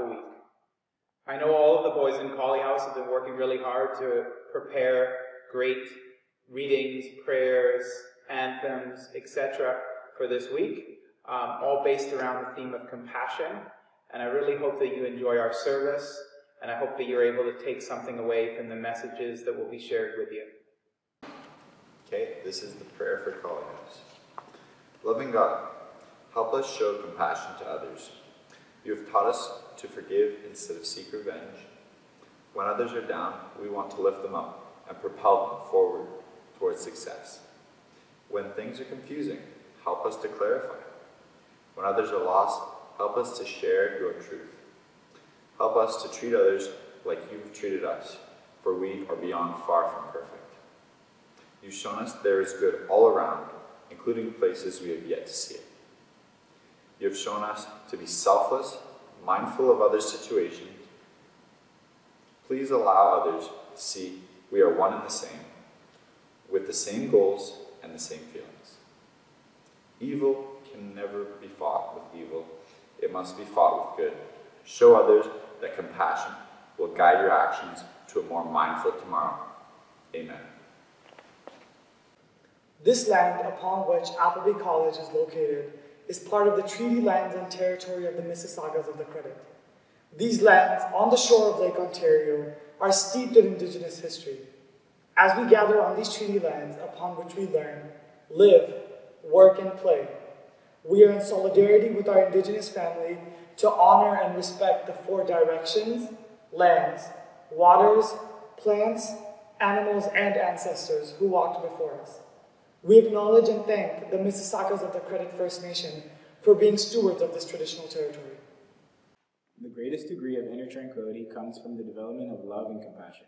Chapel Week. I know all of the boys in Colley House have been working really hard to prepare great readings, prayers, anthems, etc. for this week, um, all based around the theme of compassion. And I really hope that you enjoy our service, and I hope that you're able to take something away from the messages that will be shared with you. Okay, this is the prayer for Colley House. Loving God, help us show compassion to others. You have taught us to forgive instead of seek revenge. When others are down, we want to lift them up and propel them forward towards success. When things are confusing, help us to clarify. When others are lost, help us to share your truth. Help us to treat others like you've treated us, for we are beyond far from perfect. You've shown us there is good all around, including places we have yet to see it. You have shown us to be selfless, mindful of others' situations. Please allow others to see we are one and the same, with the same goals and the same feelings. Evil can never be fought with evil, it must be fought with good. Show others that compassion will guide your actions to a more mindful tomorrow. Amen. This land upon which Appleby College is located is part of the treaty lands and territory of the Mississaugas of the Credit. These lands on the shore of Lake Ontario are steeped in Indigenous history. As we gather on these treaty lands upon which we learn, live, work, and play, we are in solidarity with our Indigenous family to honor and respect the four directions, lands, waters, plants, animals, and ancestors who walked before us. We acknowledge and thank the Mississaugas of the Credit First Nation for being stewards of this traditional territory. The greatest degree of inner tranquility comes from the development of love and compassion.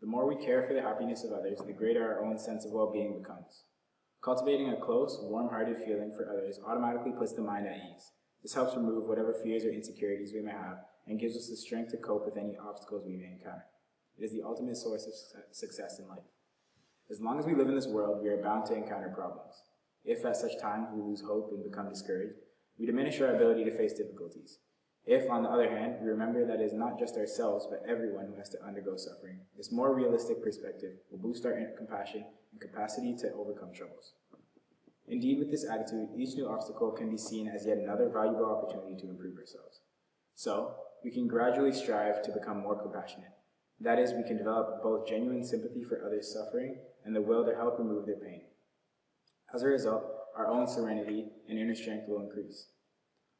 The more we care for the happiness of others, the greater our own sense of well being becomes. Cultivating a close, warm hearted feeling for others automatically puts the mind at ease. This helps remove whatever fears or insecurities we may have and gives us the strength to cope with any obstacles we may encounter. It is the ultimate source of success in life. As long as we live in this world, we are bound to encounter problems. If at such times we lose hope and become discouraged, we diminish our ability to face difficulties. If, on the other hand, we remember that it is not just ourselves, but everyone who has to undergo suffering, this more realistic perspective will boost our compassion and capacity to overcome troubles. Indeed, with this attitude, each new obstacle can be seen as yet another valuable opportunity to improve ourselves. So, we can gradually strive to become more compassionate. That is, we can develop both genuine sympathy for others' suffering and the will to help remove their pain. As a result, our own serenity and inner strength will increase.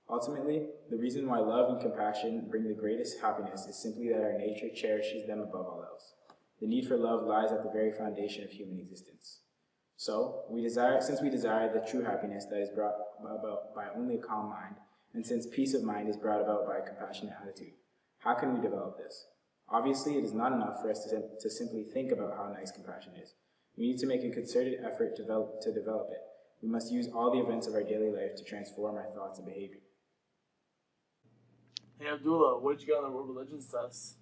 Ultimately, the reason why love and compassion bring the greatest happiness is simply that our nature cherishes them above all else. The need for love lies at the very foundation of human existence. So, we desire, since we desire the true happiness that is brought about by only a calm mind, and since peace of mind is brought about by a compassionate attitude, how can we develop this? Obviously, it is not enough for us to, to simply think about how nice compassion is. We need to make a concerted effort to develop, to develop it. We must use all the events of our daily life to transform our thoughts and behavior. Hey Abdullah, what did you get on the world religions test?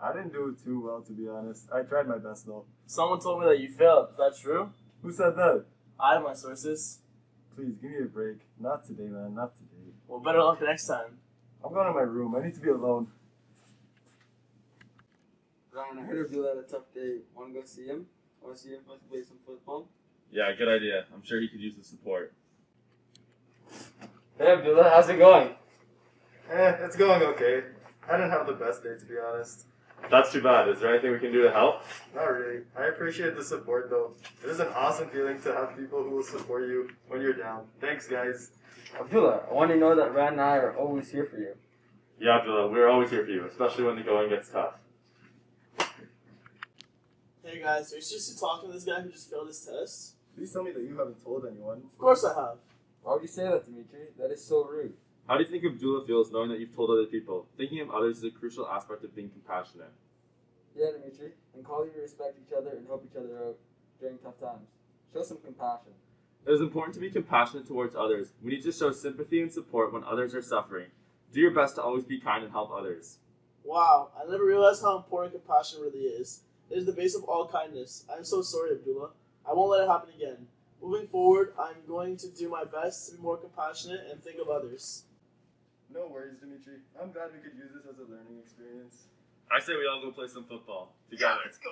I didn't do it too well, to be honest. I tried my best, though. Someone told me that you failed. Is that true? Who said that? I have my sources. Please, give me a break. Not today, man. Not today. Well, better luck next time. I'm going to my room. I need to be alone. Ryan, I heard Abdullah had a tough day. Want to go see him? Want to see him play some football? Yeah, good idea. I'm sure he could use the support. Hey Abdullah, how's it going? Eh, it's going okay. I didn't have the best day, to be honest. That's too bad. Is there anything we can do to help? Not really. I appreciate the support, though. It is an awesome feeling to have people who will support you when you're down. Thanks, guys. Abdullah, I want to know that Ryan and I are always here for you. Yeah, Abdullah, we're always here for you, especially when the going gets tough. Hey guys, are you seriously talking to this guy who just failed his test? Please tell me that you haven't told anyone. Of course I have. Why would you say that, Dimitri? That is so rude. How do you think Abdullah feels knowing that you've told other people? Thinking of others is a crucial aspect of being compassionate. Yeah, Dimitri. And call you to respect each other and help each other out during tough times. Show some compassion. It is important to be compassionate towards others. We need to show sympathy and support when others are suffering. Do your best to always be kind and help others. Wow, I never realized how important compassion really is. It is the base of all kindness. I am so sorry, Abdullah. I won't let it happen again. Moving forward, I'm going to do my best to be more compassionate and think of others. No worries, Dimitri. I'm glad we could use this as a learning experience. I say we all go play some football together. let's go.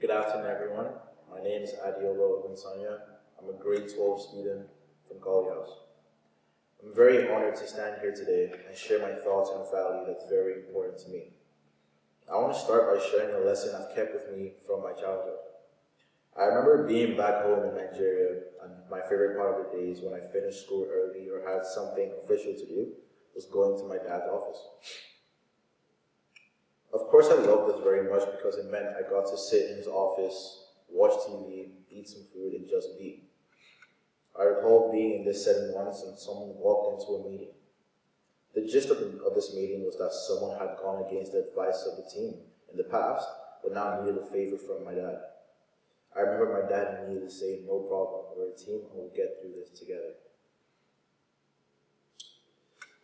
Good afternoon, everyone. My name is Adiola Ogunsanya. I'm a grade 12 student from Colley House. Very honored to stand here today and share my thoughts on a value that's very important to me. I want to start by sharing a lesson I've kept with me from my childhood. I remember being back home in Nigeria, and my favorite part of the days when I finished school early or had something official to do was going to my dad's office. Of course, I loved this very much because it meant I got to sit in his office, watch TV, eat some food, and just be. I recall being in this setting once and someone walked into a meeting. The gist of, the, of this meeting was that someone had gone against the advice of the team in the past, but now needed a favor from my dad. I remember my dad immediately saying, no problem, we're a team and we'll get through this together.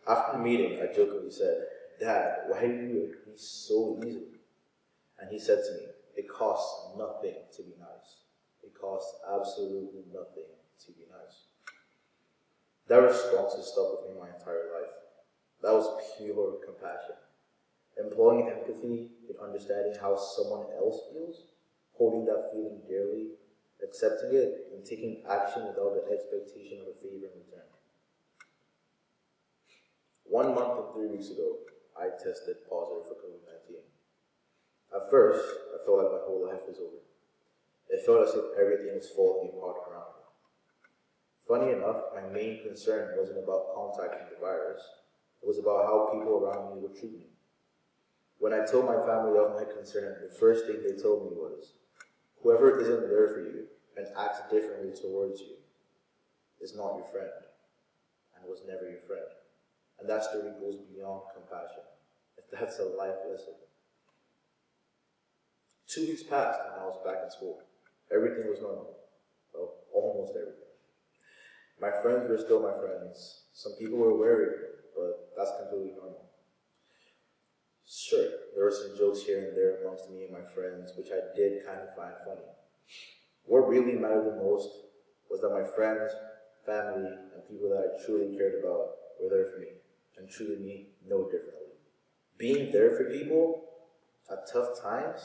After the meeting, I jokingly said, Dad, why do you agree so easily? And he said to me, it costs nothing to be nice. It costs absolutely nothing to be nice. That response has stuck with me my entire life. That was pure compassion. Employing empathy in understanding how someone else feels, holding that feeling dearly, accepting it, and taking action without the expectation of a favor in return. One month and three weeks ago, I tested positive for COVID 19. At first, I felt like my whole life was over. It felt as if everything was falling apart around me. Funny enough, my main concern wasn't about contacting the virus, it was about how people around me would treat me. When I told my family of my concern, the first thing they told me was, whoever isn't there for you and acts differently towards you is not your friend and was never your friend. And that story goes beyond compassion. If that's a life lesson. Two weeks passed and I was back in school. Everything was normal. Well, almost everything. My friends were still my friends. Some people were worried, but that's completely normal. Sure, there were some jokes here and there amongst me and my friends, which I did kind of find funny. What really mattered the most was that my friends, family, and people that I truly cared about were there for me and treated me no differently. Being there for people at tough times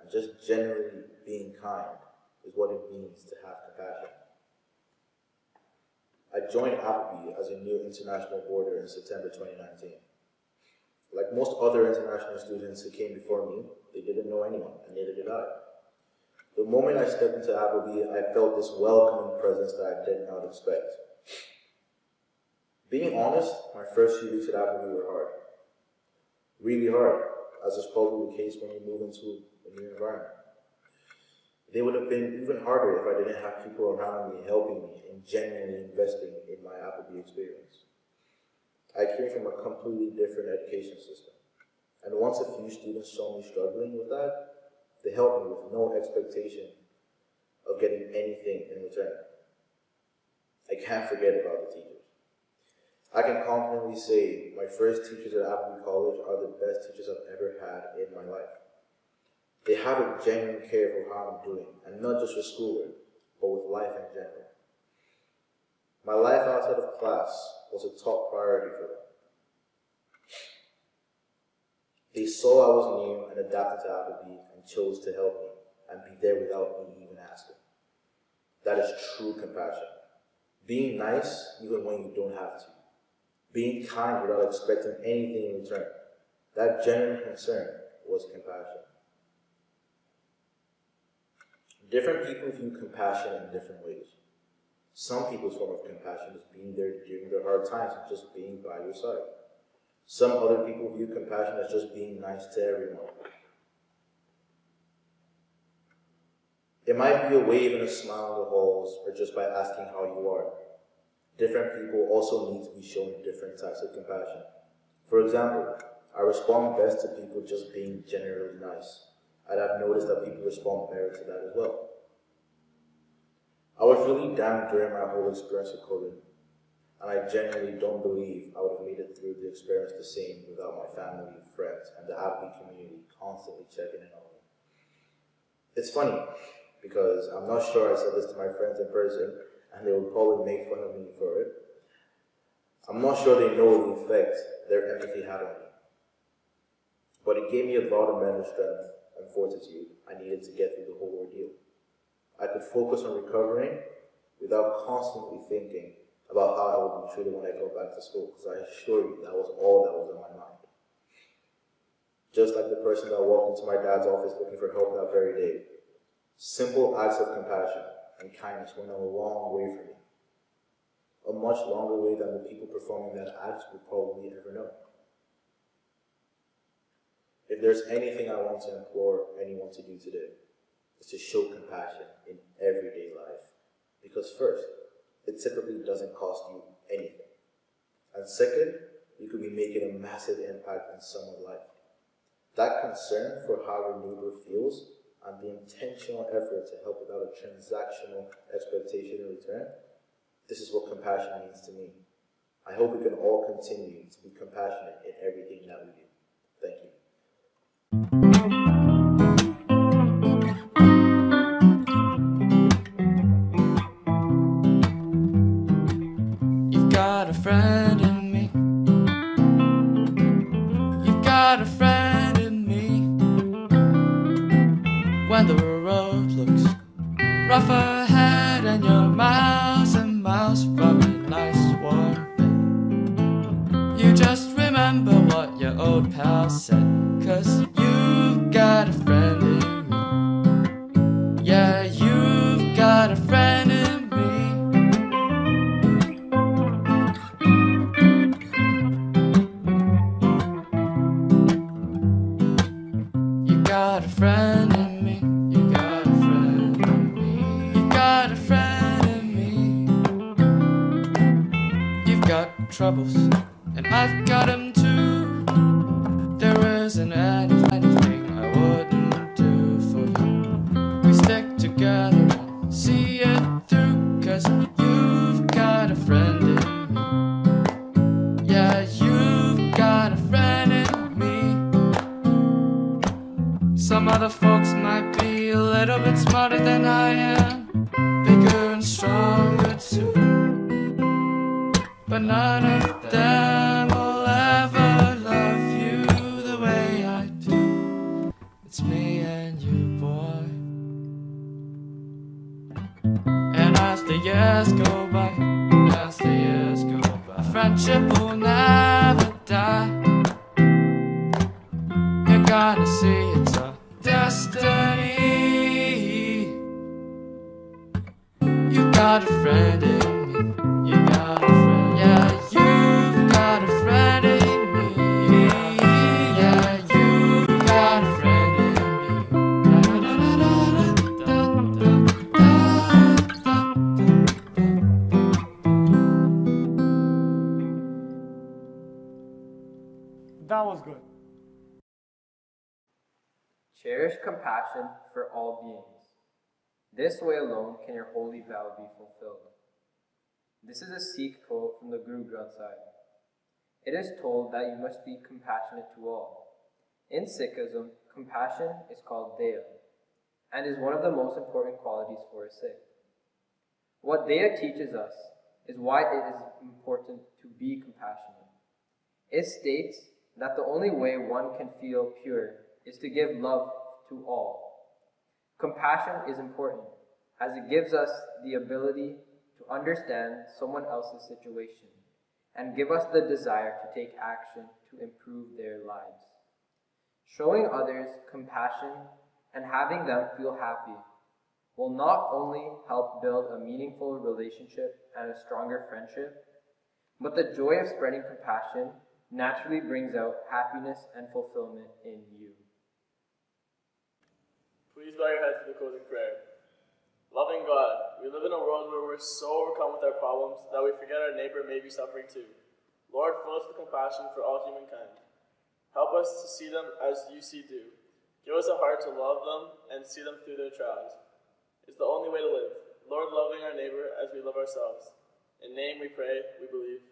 and just generally being kind is what it means to have compassion. I joined Appleby as a new international boarder in September 2019. Like most other international students who came before me, they didn't know anyone, and neither did I. The moment I stepped into Appleby, I felt this welcoming presence that I did not expect. Being honest, my first few weeks at Appleby were hard. Really hard, as is probably the case when you move into a new environment. They would have been even harder if I didn't have people around me helping me and genuinely investing in my Appleby experience. I came from a completely different education system. And once a few students saw me struggling with that, they helped me with no expectation of getting anything in return. I can't forget about the teachers. I can confidently say my first teachers at Appleby College are the best teachers I've ever had in my life. They have a genuine care for how I'm doing, and not just with schoolwork, but with life in general. My life outside of class was a top priority for them. They saw I was new and adapted to Appleby and chose to help me and be there without me even asking. That is true compassion. Being nice even when you don't have to. Being kind without expecting anything in return. That genuine concern was compassion. Different people view compassion in different ways. Some people's form of compassion is being there during their hard times and just being by your side. Some other people view compassion as just being nice to everyone. It might be a wave and a smile in the halls or just by asking how you are. Different people also need to be shown different types of compassion. For example, I respond best to people just being generally nice. And I've noticed that people respond better to that as well. I was really down during my whole experience with COVID, and I genuinely don't believe I would have made it through the experience the same without my family, friends, and the Appleby community constantly checking in on me. It's funny, because I'm not sure I said this to my friends in person, and they would probably make fun of me for it. I'm not sure they know the effect their empathy had on me. But it gave me a lot of mental strength and fortitude I needed to get through the whole ordeal. I could focus on recovering without constantly thinking about how I would be treated when I go back to school, because I assure you that was all that was on my mind. Just like the person that walked into my dad's office looking for help that very day, simple acts of compassion and kindness went a long way for me. A much longer way than the people performing that act would probably ever know. If there's anything I want to implore anyone to do today, is to show compassion in everyday life. Because first, it typically doesn't cost you anything. And second, you could be making a massive impact in someone's life. That concern for how your neighbor feels and the intentional effort to help without a transactional expectation in return, this is what compassion means to me. I hope we can all continue to be compassionate in everything that we do. Thank you. Friend in me. You got a friend in me. You got a friend in me. You've got troubles, and I've got them none of Cherish compassion for all beings. This way alone can your holy vow be fulfilled. This is a Sikh quote from the Guru Granth Sahib. It is told that you must be compassionate to all. In Sikhism, compassion is called Daya and is one of the most important qualities for a Sikh. What Daya teaches us is why it is important to be compassionate. It states that the only way one can feel pure is to give love to all. Compassion is important as it gives us the ability to understand someone else's situation and give us the desire to take action to improve their lives. Showing others compassion and having them feel happy will not only help build a meaningful relationship and a stronger friendship, but the joy of spreading compassion naturally brings out happiness and fulfillment in you. Please bow your heads for the closing prayer. Loving God, we live in a world where we're so overcome with our problems that we forget our neighbor may be suffering too. Lord, fill us with compassion for all humankind. Help us to see them as you see do. Give us a heart to love them and see them through their trials. It's the only way to live. Lord, loving our neighbor as we love ourselves. In name we pray, we believe.